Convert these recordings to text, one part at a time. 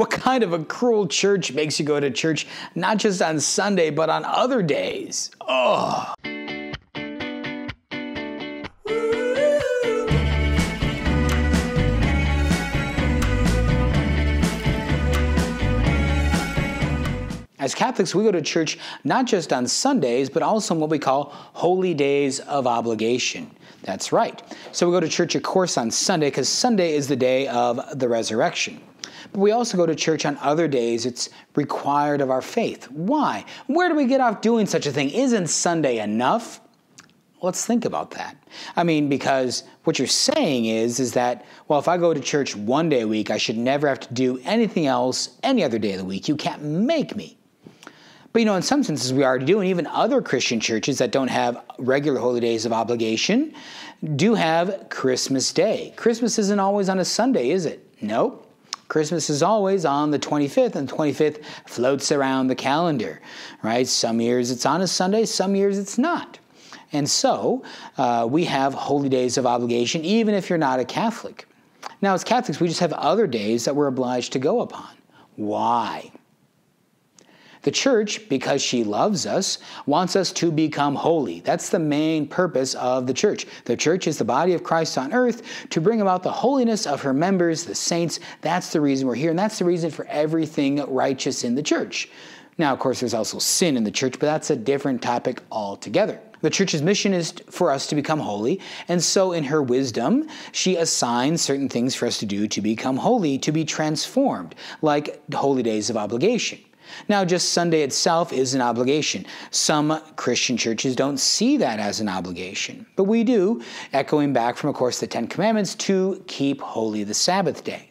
What kind of a cruel church makes you go to church not just on Sunday, but on other days? Oh. As Catholics, we go to church not just on Sundays, but also on what we call holy days of obligation. That's right. So we go to church, of course, on Sunday because Sunday is the day of the resurrection. But we also go to church on other days. It's required of our faith. Why? Where do we get off doing such a thing? Isn't Sunday enough? Let's think about that. I mean, because what you're saying is, is that, well, if I go to church one day a week, I should never have to do anything else any other day of the week. You can't make me. But you know, in some senses, we already do, and even other Christian churches that don't have regular holy days of obligation do have Christmas Day. Christmas isn't always on a Sunday, is it? Nope. Christmas is always on the 25th, and the 25th floats around the calendar, right? Some years it's on a Sunday, some years it's not. And so uh, we have holy days of obligation, even if you're not a Catholic. Now, as Catholics, we just have other days that we're obliged to go upon. Why? The church, because she loves us, wants us to become holy. That's the main purpose of the church. The church is the body of Christ on earth to bring about the holiness of her members, the saints. That's the reason we're here, and that's the reason for everything righteous in the church. Now, of course, there's also sin in the church, but that's a different topic altogether. The church's mission is for us to become holy, and so in her wisdom, she assigns certain things for us to do to become holy, to be transformed, like holy days of obligation. Now, just Sunday itself is an obligation. Some Christian churches don't see that as an obligation, but we do, echoing back from, of course, the Ten Commandments to keep holy the Sabbath day.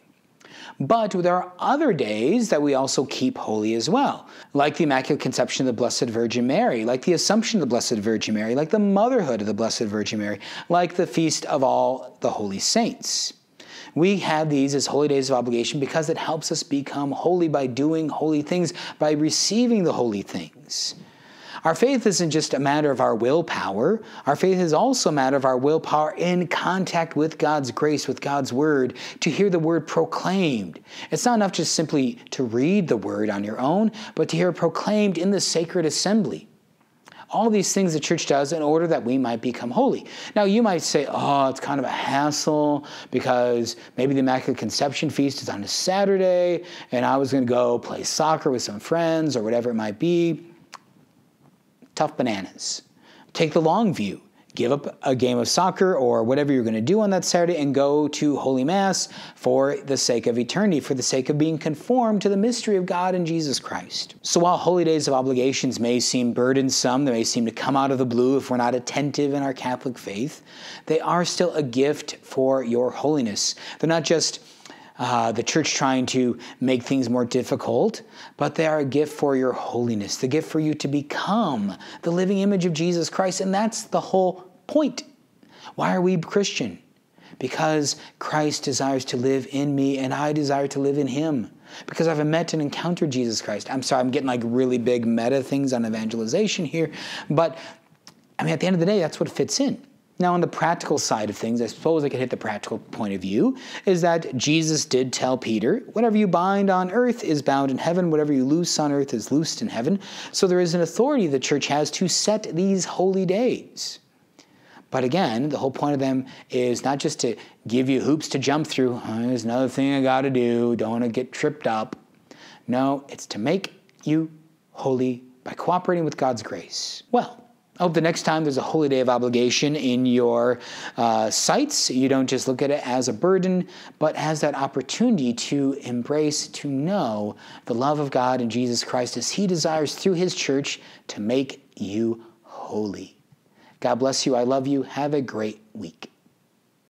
But there are other days that we also keep holy as well, like the Immaculate Conception of the Blessed Virgin Mary, like the Assumption of the Blessed Virgin Mary, like the Motherhood of the Blessed Virgin Mary, like the Feast of all the Holy Saints. We have these as holy days of obligation because it helps us become holy by doing holy things, by receiving the holy things. Our faith isn't just a matter of our willpower. Our faith is also a matter of our willpower in contact with God's grace, with God's word, to hear the word proclaimed. It's not enough just simply to read the word on your own, but to hear it proclaimed in the sacred assembly all these things the church does in order that we might become holy. Now, you might say, oh, it's kind of a hassle because maybe the Immaculate Conception feast is on a Saturday and I was going to go play soccer with some friends or whatever it might be. Tough bananas. Take the long view give up a game of soccer or whatever you're going to do on that Saturday and go to Holy Mass for the sake of eternity, for the sake of being conformed to the mystery of God and Jesus Christ. So while holy days of obligations may seem burdensome, they may seem to come out of the blue if we're not attentive in our Catholic faith, they are still a gift for your holiness. They're not just uh, the church trying to make things more difficult, but they are a gift for your holiness, the gift for you to become the living image of Jesus Christ. And that's the whole point. Why are we Christian? Because Christ desires to live in me and I desire to live in him. Because I've met and encountered Jesus Christ. I'm sorry, I'm getting like really big meta things on evangelization here, but I mean, at the end of the day, that's what fits in. Now, on the practical side of things, I suppose I could hit the practical point of view, is that Jesus did tell Peter, whatever you bind on earth is bound in heaven, whatever you loose on earth is loosed in heaven. So there is an authority the church has to set these holy days. But again, the whole point of them is not just to give you hoops to jump through. Oh, there's another thing I got to do. Don't want to get tripped up. No, it's to make you holy by cooperating with God's grace. Well, I hope the next time there's a holy day of obligation in your uh, sights, you don't just look at it as a burden, but as that opportunity to embrace, to know the love of God and Jesus Christ as He desires through His church to make you holy. God bless you. I love you. Have a great week.